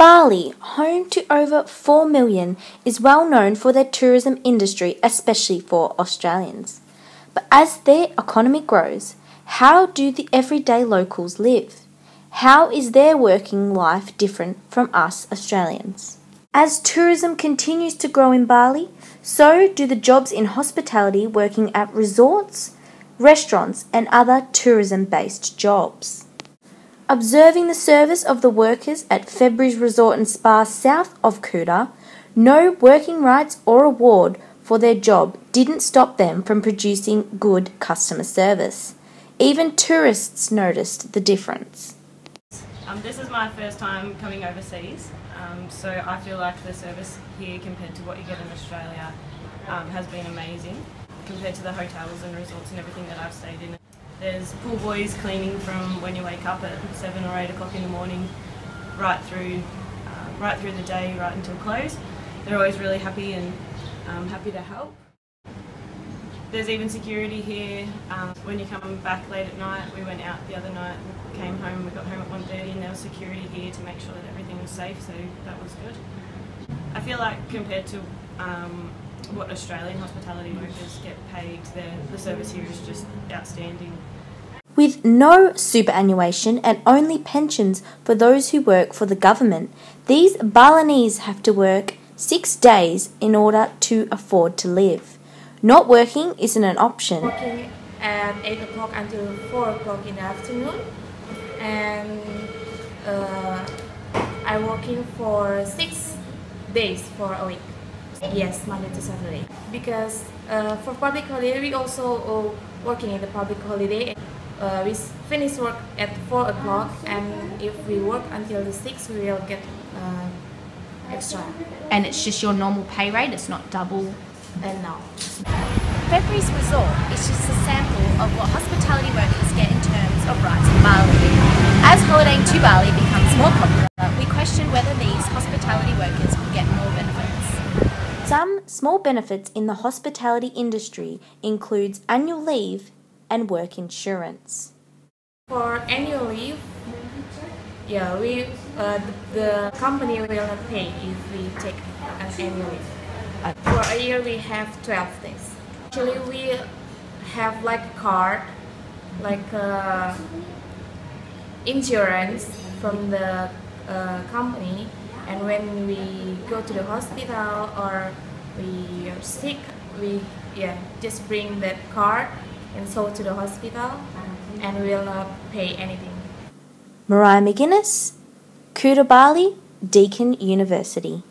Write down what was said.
Bali, home to over 4 million, is well known for their tourism industry, especially for Australians. But as their economy grows, how do the everyday locals live? How is their working life different from us Australians? As tourism continues to grow in Bali, so do the jobs in hospitality working at resorts, restaurants, and other tourism based jobs. Observing the service of the workers at Febris Resort and Spa south of Kuta, no working rights or award for their job didn't stop them from producing good customer service. Even tourists noticed the difference. Um, this is my first time coming overseas, um, so I feel like the service here compared to what you get in Australia um, has been amazing compared to the hotels and resorts and everything that I've stayed in. There's pool boys cleaning from when you wake up at seven or eight o'clock in the morning, right through, uh, right through the day, right until close. They're always really happy and um, happy to help. There's even security here. Um, when you come back late at night, we went out the other night, came home, we got home at 1.30 and there was security here to make sure that everything was safe, so that was good. I feel like compared to um, what Australian hospitality workers get paid, the, the service here is just outstanding. With no superannuation and only pensions for those who work for the government, these Balinese have to work six days in order to afford to live. Not working isn't an option. Working at 8 o'clock until 4 o'clock in the afternoon, and uh, I'm working for six days for a week. Yes, Monday to Saturday. Because uh, for public holiday, we also uh, working in the public holiday. Uh, we finish work at 4 o'clock and if we work until the 6, we will get uh, extra. And it's just your normal pay rate, it's not double. And now. Febris Resort is just a sample of what hospitality workers get in terms of rights in Bali. As holidaying to Bali becomes more popular, we question whether these hospitality workers will get more benefits. Some small benefits in the hospitality industry includes annual leave and work insurance. For annual leave, yeah, we uh, the, the company will not pay if we take an annual leave. For a year, we have 12 days. Actually, we have like a card, like uh, insurance from the uh, company, and when we go to the hospital or we are sick, we yeah just bring that card and so to the hospital, and we will not pay anything. Mariah MacInnes, Kuta Bali, Deakin University.